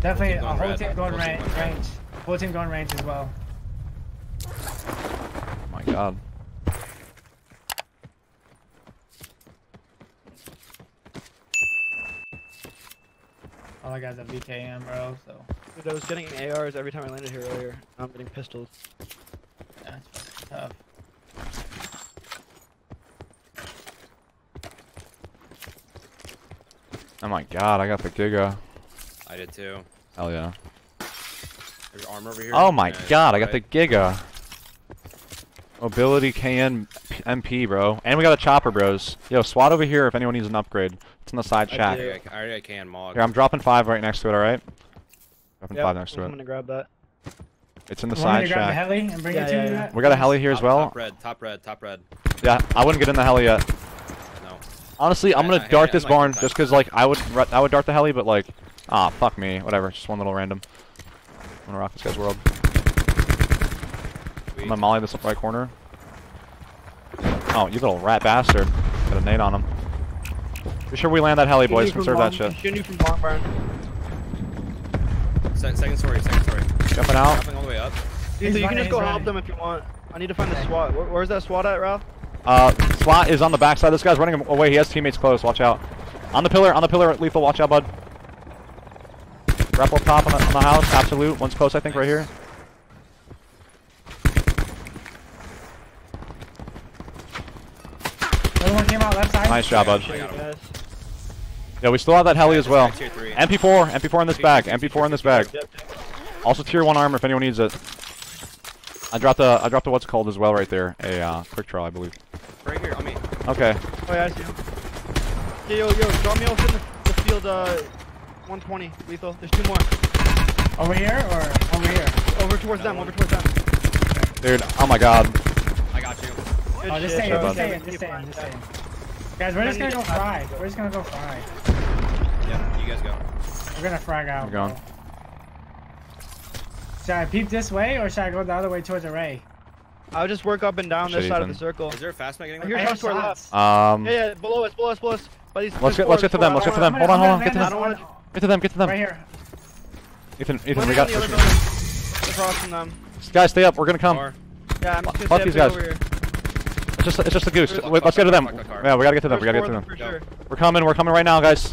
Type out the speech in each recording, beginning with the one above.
Definitely a going whole team going Whole range. going red. range. Whole team going range as well. Oh my god. All I got is a VKM, bro. So Dude, I was getting ARs every time I landed here earlier. Now I'm getting pistols. yeah, it's fucking tough. Oh my god, I got the Giga. I did too. Hell yeah. There's armor over here. Oh my Yeah, god, I got the. Giga. Mobility KN MP, bro. And we got a chopper, bros. Yo, SWAT over here if anyone needs an upgrade. It's in the side I shack. I, I, I can mog. Here, I'm dropping five right next to it, alright? Dropping Yep, five next to it. I'm gonna grab that. It's in the You want side me to grab the shack. heli and bring Yeah, it yeah, you? yeah. We got a heli here as well. Top red, top red, top red. Yeah, I wouldn't get in the heli yet. No. Honestly, I'm gonna I- dart I this like barn the just because, like, I would I would dart the heli, but like, ah, fuck me, whatever. Just one little random. I'm gonna rock this guy's world. I'm gonna molly this up right corner. Oh, you little rat bastard! Got a nade on him. Be sure we land that heli, boys. Shooting Conserve that shit. Shooting you from long barn. Se second story, second story. Jumping out. Jumping all the way up. He's So you can just go he's help running. them if you want. I need to find the SWAT. Where, where's that SWAT at, Ralph? Uh, SWAT is on the backside. This guy's running away. He has teammates close. Watch out. On the pillar. On the pillar. Lethal. Watch out, bud. Grapple up top on the, on the house. Absolute. One's close, I think, right here. Another one came out left side. Nice job, bud. I got him. Guys. Yeah, we still have that heli as well. MP4. MP4 in this bag. MP4 in this bag. Also tier one armor if anyone needs it. I dropped the I dropped the what's called as well right there. A uh, quick draw, I believe. Right here, on me. Okay. Oh yeah, I see him. Yeah, yo, yo, drop me off in the, the field, uh, 120, lethal. There's two more. Over here or over here? Over towards them, over towards them. Dude, oh my god. I got you. Good Oh, just shit, stay just stay just stay just guys. stay. Guys, we're just gonna go fry. We're just gonna go fry. Yeah, you guys go. We're gonna frag out. We're going. bro. Should I peep this way or should I go the other way towards the ray? I'll just work up and down this Shit, side of the circle. Is there a fast mag I anywhere? hear I shots to our left. Um Yeah, yeah, below us, below us, below us. By these, Let's get- let's get to them, let's get to them. I'm Hold on, gonna- hold on, I'm get to gonna I don't land want get to them, get to them. Right here. Ethan, Ethan, One we got the other building. Across from them. Guys, stay up, we're gonna come. Car. Yeah, I'm just gonna Fuck stay these guys. over here. It's just it's just a goose. Fuck, Wait, let's get to them. Yeah, we gotta get to them, we There's gotta get to them. them sure. We're coming, we're coming right now, guys.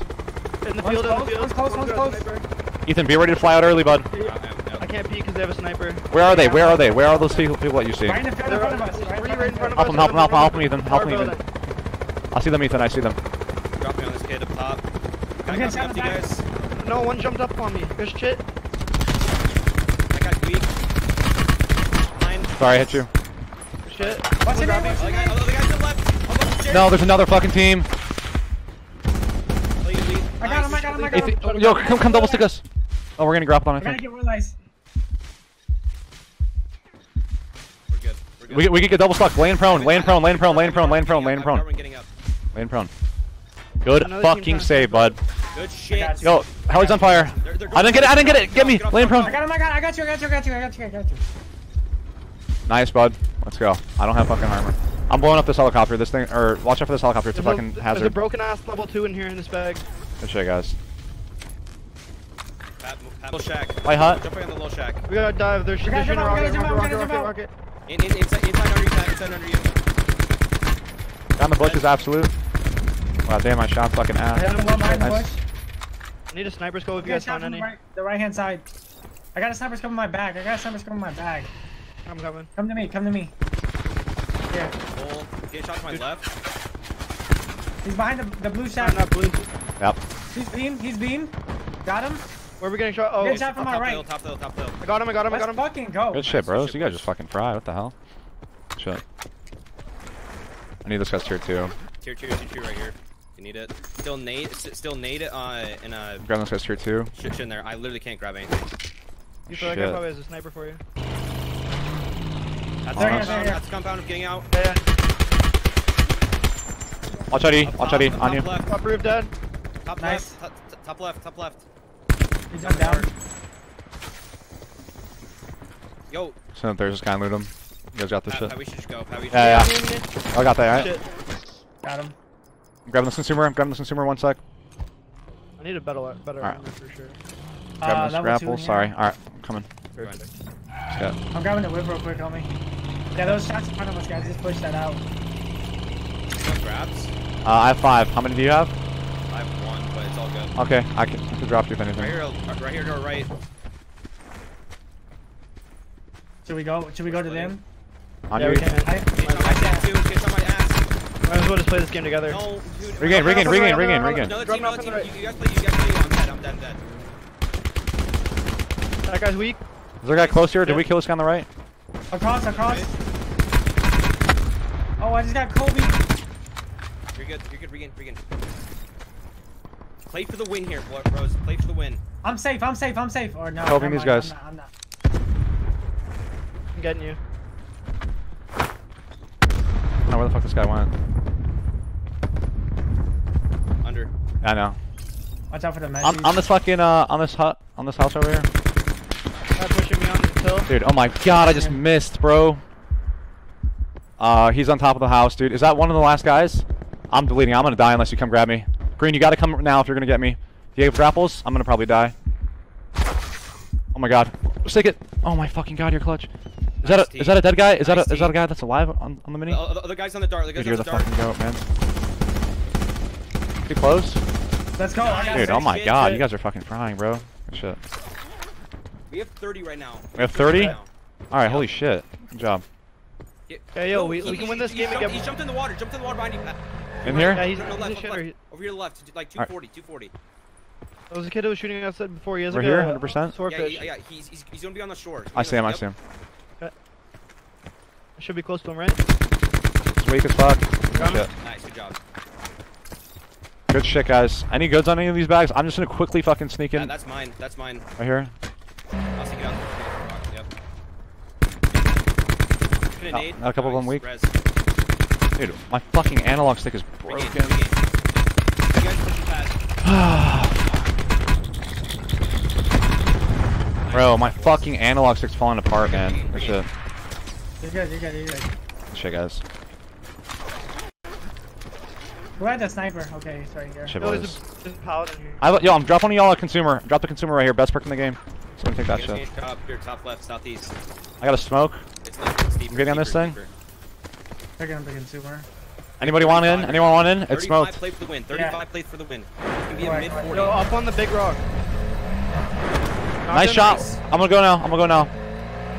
In the One's field, in the close, field. one's close, one's got a close. sniper. Ethan, be ready to fly out early, bud. Yeah, yeah. I can't peek because they have a sniper. Where are they? Where are they? Where are those people, people that you see? Right in the front, in front of us. Right in front of Help us. him, help him, help him, help him, Ethan. Help him, Ethan. I see them, Ethan, I see them. Drop me on this kid up top. I Okay, got shot left, you guys. No, one jumped up on me. Good shit. I got weak. Mine. Sorry, I hit you. Good shit. What's One your name? What's your guy, name? other guy to the left. The. No, there's another fucking team. Oh, lead, lead. I got him, I got him, I got him. Ethan, yo, come, come double stick us. Oh, we're gonna grapple on I it. I gotta think. get realized. We're good. We're good. We, we could get double stuck. Laying prone, laying prone, laying prone, laying prone, laying prone, laying prone, Government getting up. laying prone. Good Another fucking trying to save, bud. Good shit. got you. Yo, Howard's on fire. They're- they're I didn't get it, I didn't get it. Get me, Get off, laying get off, prone. I got him, I got I got you, I got you, I got you, I got you, I got you. Nice, bud. Let's go. I don't have fucking armor. I'm blowing up this helicopter. This thing, or watch out for this helicopter. It's a There's fucking a, There's a broken ass level 2 in here in this bag. Good shit, guys. Pat, pat, little shack. White hut. Jumping on the little shack. We gotta dive. They're, they're gotta shooting jump out, we rocket, gotta jump rocket, out, we rocket, gotta rocket, jump rocket. In, in, inside, inside under you, Pat. Inside under you. Down the bush is absolute. Wow, damn, I shot fucking I ass. hit him One behind the bush. I need a sniper scope if you I got guys shot found from any. the right, the right hand side. I got a sniper scope in my bag. I got a sniper scope in my bag. I'm coming. Come to me, come to me. Here. Full. Get shot to my left. He's behind the, the blue Not, shack. not blue. Yep. He's beam, he's beam. Got him. Where are we getting shot? Oh, Good shot from my top right. hill, top hill, top hill. I got him, I got him, I Let's got him. fucking go. Good shit, bros. You guys just fucking fry. What the hell? Shit. I need this guy's tier two. Tier two, tier two right here. You need it. Still nade, still nade it, uh, in a Grab this guy's tier two. shit, shit in there. I literally can't grab anything. You feel like I probably has a sniper for you. That's There the he is, there compound, that's the compound of getting out. Yeah, yeah. Watch out, E. Up Watch top, out, E. On you. left, Top roof dead. top Nice. left, top, top- top left, top left. He's up down. Yo, So there's this guy and loot him. You guys got this Pat, shit. Pat, we should just go. Pat, we should Yeah, go. yeah. I got that, right? Shit. Got him. I'm grabbing this consumer. I'm grabbing this consumer. One sec. I need a better, better Alright. armor for sure. Grabbing Uh, this grapple. Sorry. All right, I'm coming. Perfect. Yeah. I'm grabbing the whip real quick, homie. Yeah, those shots in front of us, guys. Just push that out. No grabs. Uh, I have five. How many do you have? I have one, but it's all good. Okay, I can, I can drop you if anything. Right here, uh, right here to our right. Should we go? Should we go to them? On Yeah, you. we can. I, Get on my ass too. Get on my ass. Might as well just play this game together. No, dude. Regain, no, regain, no, regain, regain, no, no, regain. Another team, off another on team. the You, you guys play. You guys play. I'm dead. I'm dead. I'm dead. That guy's weak. Is there a guy close here? Did we kill this guy on the right? across, across. Oh, I just got Kobe. You're good. You're good. Regain. Regain. Play for the win here, bro- bros. Play for the win. I'm safe. I'm safe. I'm safe. Or no? Helping never these mind, guys. I'm not, I'm not. I'm getting you. I don't know where the fuck this guy went. Under. I know. Watch out for the On, message. on this fucking uh on this hut on this house over here. Not pushing me on the hill. Dude, oh my god, I just missed, bro. Uh, he's on top of the house, dude. Is that one of the last guys? I'm deleting. I'm gonna die unless you come grab me. Green, you gotta come now if you're gonna get me. Do you have grapples? I'm gonna probably die. Oh my god. Stick it. Oh my fucking god, you're clutch. Is that Nice a is that a dead guy? Is that Nice a is that a guy that's alive on, on the mini? Oh the other, other guys on the dart. The Dude, guys you're the the dart. fucking goat, man. Too close? Let's go. I Dude, it. oh my god, shit. you guys are fucking frying, bro. Shit. We have 30 right now. We have 30? right now. Alright, holy shit. Good job. Yeah. Okay, yo, we- he- we can win this he game and jumped- get- He jumped in the water. Jumped in the water behind you. Pat. In here? Yeah, he's- no, no, he's left, left, left. Over here to the left. Like Alright. 240. 240. There was a kid who was shooting outside before. He has We're like here, a 100%? Yeah, swordfish. yeah, yeah. He's, he's, he's gonna be on the shore. I see him, I see him. I should be close to him, right? It's weak as fuck. Good Got him. shit. Nice, good job. Good shit, guys. Any goods on any of these bags? I'm just gonna quickly fucking sneak Yeah, in that's mine. That's mine. right here. I'll stick it out. Yep. Grenade. a couple of them weak. Res. Dude, my fucking analog stick is Regain, broken. regain. You guys push past. Bro, my fucking analog stick's falling apart, man. Good shit. You're good. You're good. You're good. Good shit, guys. Who had the sniper? Okay, it's right here. Shit, Yo, there's a, there's a paladin here. I, yo, I'm dropping y'all a consumer. Drop the consumer right here. Best perk in the game. Someone take that You guys shit. can Up here, top left, southeast. I got a smoke. It's not it's deeper, I'm getting on this deeper, thing. deeper. Picking up the consumer. Anybody want in? Anyone want in? It's smoked. 35 smoked. play for the win. 35 plays for the win. It's gonna be a Right, mid right. 40. Yo, up on the big rock. Knocked Nice him. shot. I'm gonna go now. I'm gonna go now.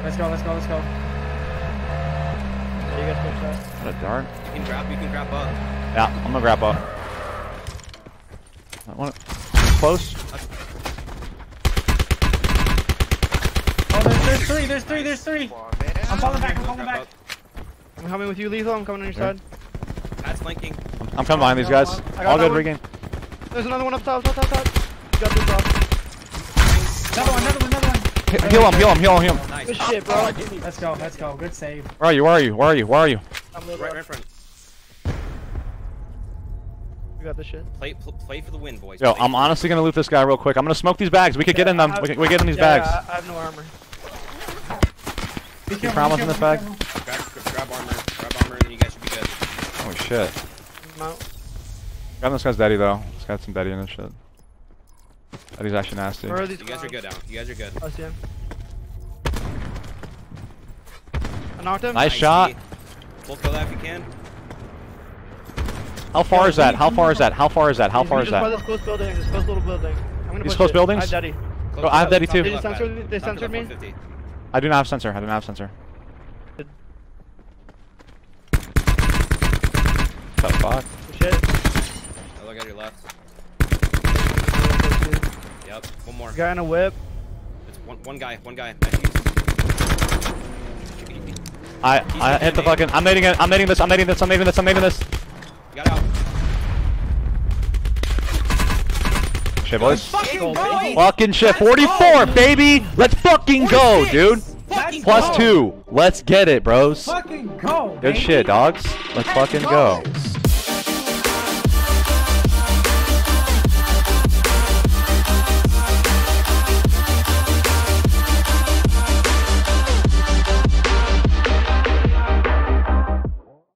Let's go. Let's go. Let's go. Yeah, you guys push that. What a dart. You can grab, you can grab up. Yeah, I'm gonna grab up. I want close. Oh, there's, there's three. There's three. There's three. I'm falling back. I'm falling back. up. I'm coming with you, Lethal. I'm coming on your Yeah. side. That's linking. I'm coming behind these guys. I got All that good, one. regain. There's another one up top, top, top, top. You got this, bro. Another one. Another one. Another one. He- Heal him, heal him, heal him, heal him. Nice. Good shit, bro. Let's go. Let's go. Good save. Where are you? Where are you? Where are you? Where are you? I'm Right, right in front. You got this shit. Play, pl play for the win, boys. Yo, Play I'm honestly gonna loot this guy real quick. I'm gonna smoke these bags. We could get in them. I- We could, we get in these yeah, bags. Yeah, I, I have no armor. Be Any careful. problems be in this bag? Grab, grab armor. Grab armor, and then you guys should be good. Holy shit. I'm out. Grab this guy's daddy though. He's got some daddy in his shit. Daddy's actually nasty. Where are these You guys are good now. You guys are good. I see him. I knocked him. Nice shot. D. Full kill that if you can. How far is that? How far is that? How far is that? How far is just By that? this close building, this close little building. I'm gonna These close it. buildings? Oh, I have daddy. Close Oh, I have to daddy left, too. top Did he left, censor They Top censored me? I do not have sensor. I do not have sensor. What the fuck? Shit. Oh, look at your left. Yep. One more. Guy in a whip. It's one, one guy. One guy. I I hit the fucking. I'm nading it. I'm nading this. I'm nading this. I'm nading this. I'm nading this. Got out. Shit, boys. Fucking go. Fucking shit. 44, baby. Let's fucking go, dude. Let's Plus go. two. Let's get it, bros. Fucking go. Good baby. shit, dogs. Let's fucking go.